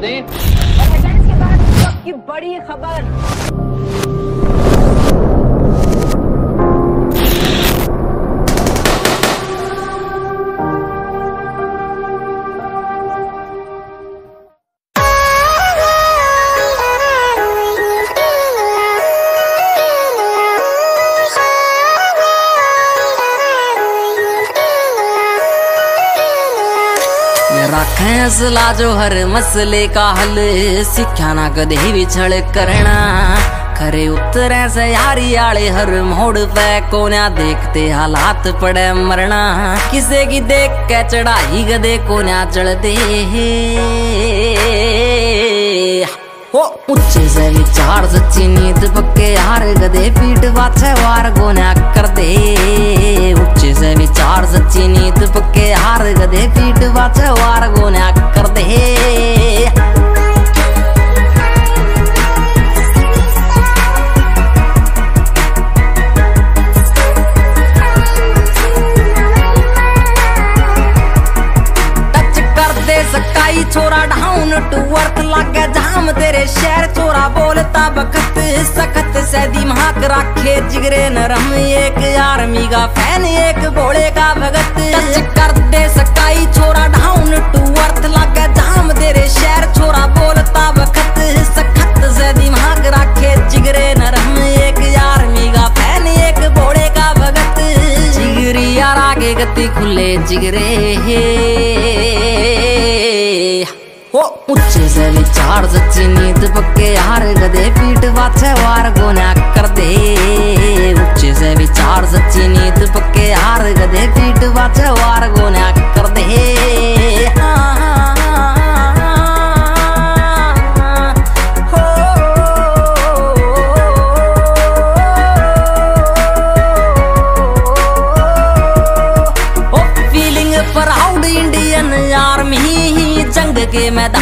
दें। के बाद। की बड़ी खबर। रखें सला जो हर मसले का हल सिक्ख्या ना कदे भी छड़ करना। खरे उतरे से यारी आले हर मोड़ पे, कोन्या देखते हालात पड़े मरना। किसे की देख के चढ़ाई गदे कोन्या चढ़ते हो। ऊँचे से विचार सच्ची नींद पक्के यार गदे, पीठ पाछे वार गोन्या कर पाछे वार गोन्या कर दे टच कर सकाई, छोरा डाउन टू अर्थ लागे जाम तेरे शहर। छोरा बोलता बखत सखत से दिमाग रखे, जिगरे नरम एक आर्मी का फ़ैन, एक घोड़े का भगत आगे खुले जिगरे हो ऊँचे से विचार सच्ची नींद पक्के यार गदे, पीठ वाचे वार गोना कर दे उच्चे से विचार सच्ची नींद पक्के यार गदे, पीठ पाछे वार गोन्या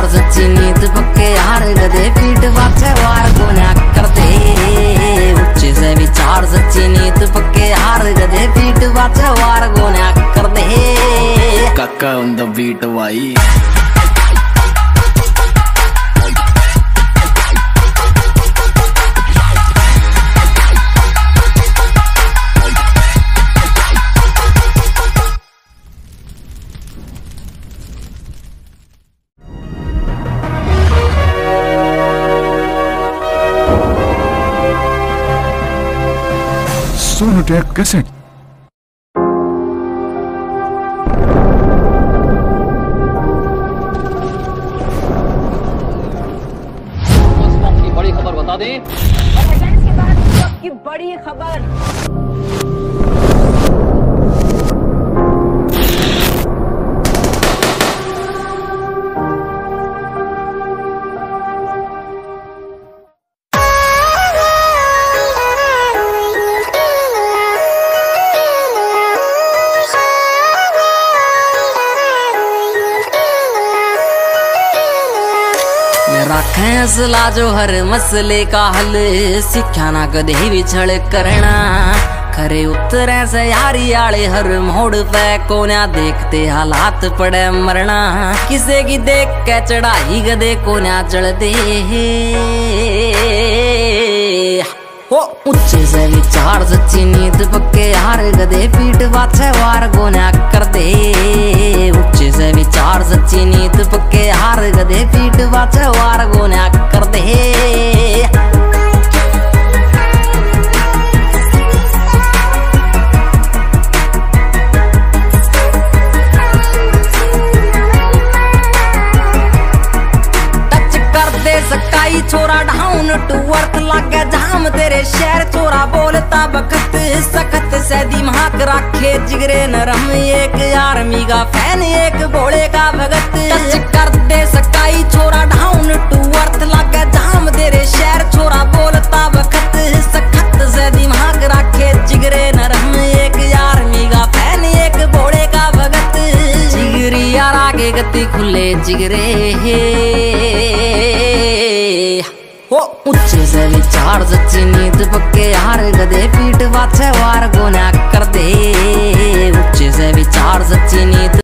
यार सच्ची नींद पक्के यार गदे पीठ पाछे वार को ना करते। ऊँचे से विचार सच्ची नींद पक्के यार गदे पीठ पाछे वार को करते। Kaka on the beat beat, Sonotek cassette उस वक्त की बड़ी खबर बता दें। की बड़ी खबर। रखें सला जो हर मसले का हल, सिक्ख्या ना कदे भी छड़ करना। खरे उतरे से यारी आले हर मोड़ पे, कोन्या देखते हालात पड़े मरना। किसे की देख के चढ़ाई गदे कोन्या चढ़ते हो। ऊँचे से विचार सच्ची नींद पक्के यार गदे, पीठ पाछे वार गोन्या कर दे से विचार सच्ची नींद पक्के यार गदे पीठ पाछे वार गोन्या कर दे। टच कर दे सकाई छोरा डाउन टू अर्थ लागे कसम तेरे शहर चोरा बोलता, बखत सखत सैदी महाक राखे। जिगरे नरम एक आर्मी का फ़ैन, एक बोले का भगत। कर दे सकाई छोरा डाउन टू अर्थ लागे जाम तेरे शहर छोरा बोलता, बखत सखत सैदी महाक राखे। जिगरे नरम एक आर्मी का फ़ैन, एक बोले का भगत। जिगरी यार आगे गति खुले, जिगरे है। ऊँचे से विचार सच्ची नीत पक्के हार गदे, पीठ वाचे वार गुना कर दे। ऊँचे से विचार सच्ची नीत